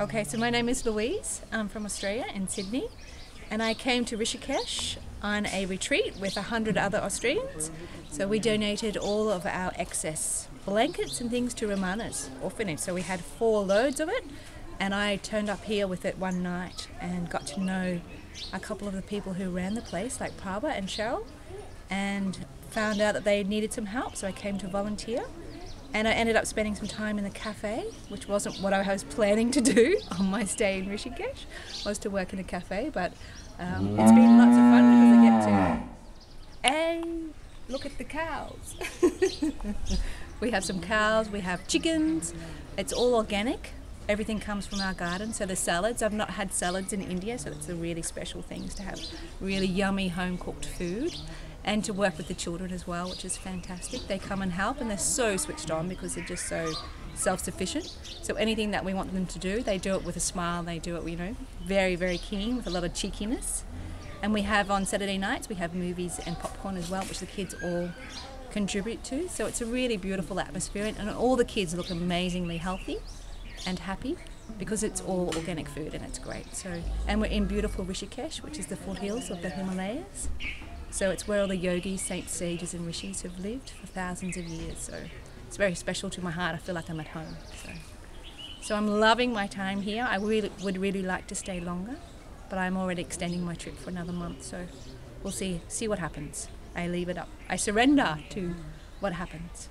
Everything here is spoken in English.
Okay, so my name is Louise. I'm from Australia in Sydney, and I came to Rishikesh on a retreat with a hundred other Australians. So we donated all of our excess blankets and things to Ramana's orphanage. So we had four loads of it, and I turned up here with it one night and got to know a couple of the people who ran the place, like Prabha and Cheryl, and found out that they needed some help. So I came to volunteer and I ended up spending some time in the cafe, which wasn't what I was planning to do on my stay in Rishikesh, was to work in a cafe. But um, it's been lots of fun because I get to a look at the cows. we have some cows, we have chickens. It's all organic. Everything comes from our garden. So the salads, I've not had salads in India, so it's a really special things to have really yummy home cooked food and to work with the children as well, which is fantastic. They come and help, and they're so switched on because they're just so self-sufficient. So anything that we want them to do, they do it with a smile. They do it, you know, very very keen with a lot of cheekiness. And we have on Saturday nights we have movies and popcorn as well, which the kids all contribute to. So it's a really beautiful atmosphere, and all the kids look amazingly healthy and happy because it's all organic food and it's great. So and we're in beautiful Rishikesh, which is the foothills of the Himalayas. So it's where all the yogis, saints, sages, and rishis have lived for thousands of years. So it's very special to my heart. I feel like I'm at home. So, so I'm loving my time here. I really would really like to stay longer, but I'm already extending my trip for another month. So we'll see see what happens. I leave it up. I surrender to what happens.